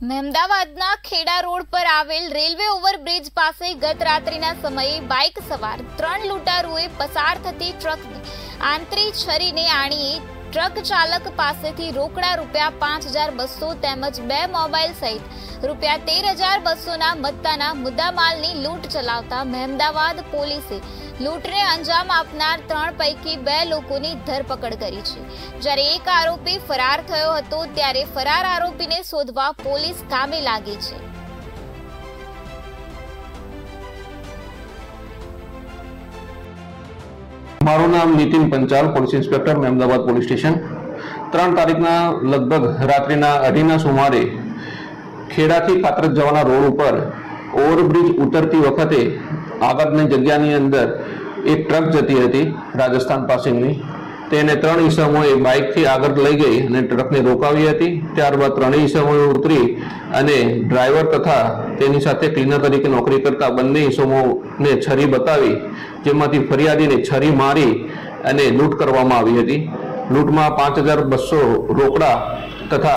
મહેમદાવાદના Kheda road પર આવેલ railway overbridge પાસે ગત રાત્રિના સમયે બાઇક સવાર ત્રણ લૂંટારુએ પસાર થતી ટ્રકની આંતરી છરીને આણીએ ટ્રક ચાલક પાસેથી રોકડા રૂપિયા પાંચ હજાર બસો તેમજ બે મોબાઈલ સહિત રૂપિયા તેર હજાર બસોના મત્તાના મુદ્દામાલની લૂંટ ચલાવતા મહેમદાવાદ પોલીસે લૂંટને અંજામ આપનાર ત્રણ પૈકી બે લોકોની ધરપકડ કરી છે. જ્યારે એક આરોપી ફરાર થયો હતો, ત્યારે ફરાર આરોપીને શોધવા પોલીસ કામે લાગી છે. મારું નામ Nitin Panchal, police inspector Mehmedabad police station. ત્રણ તારીખના લગભગ રાત્રિના અઢીના સુમારે ખેડાથી કાતરજ જવાના રોડ ઉપર ઓવરબ્રિજ ઉતરતી વખતે આગળની જગ્યાની અંદર એક ટ્રક જતી હતી રાજસ્થાન પાસિંગની. તેને ત્રણ ઈસમોએ બાઇકથી આગળ લઈ ગઈ અને ટ્રકને રોકાવી હતી. ત્યારબાદ ત્રણેય ઈસમોએ ઉતરી અને ડ્રાઈવર તથા તેની સાથે ક્લીનર તરીકે નોકરી કરતા બંને ઈસમોને છરી બતાવી, જેમાંથી ફરિયાદીને છરી મારી અને લૂંટ કરવામાં આવી હતી. લૂંટમાં પાંચ હજાર બસો રોકડા તથા